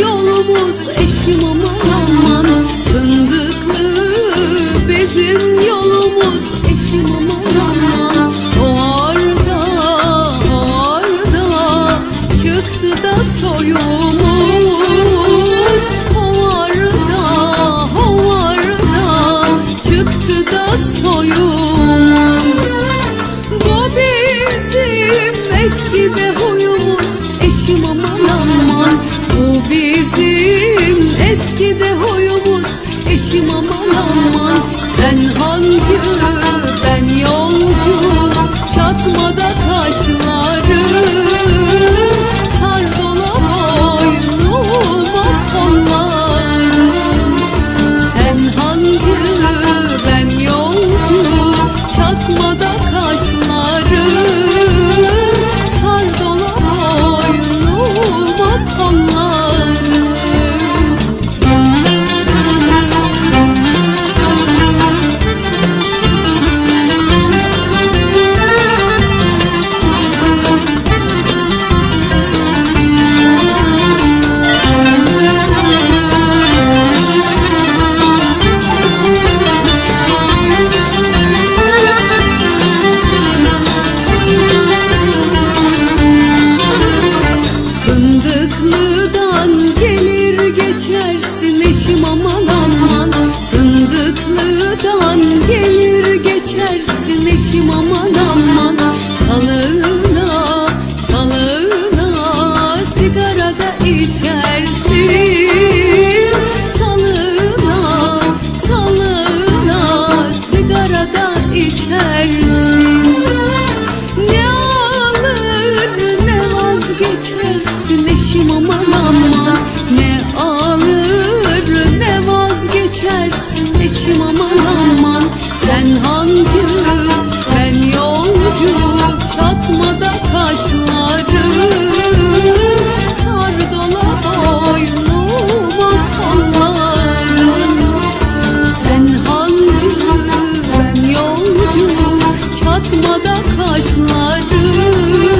yolumuz eşim aman aman. Fındıklı bizim yolumuz eşim aman aman. O arda o arda çıktı da soyumuz. O arda o arda çıktı da soyumuz. Bu bizim eskide huyumuz eşim aman Bizim eskide huyumuz. Eşim aman aman Sen hancı ben yolcu. Çatmada kaşlarım geçersin eşim aman aman. Fındıklı'dan gelir geçersin eşim aman aman. Salığına salığına sigarada içersin. Salığına salığına sigarada içersin. Ne alır ne vazgeçersin eşim aman aman aman Sen hancı ben yolcu Çatmada kaşların Sar dola boynuma kolların Sen hancı ben yolcu Çatmada kaşların